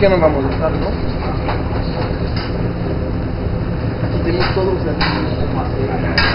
que nos va a molestar, ¿no? Aquí tenemos todo, o sea.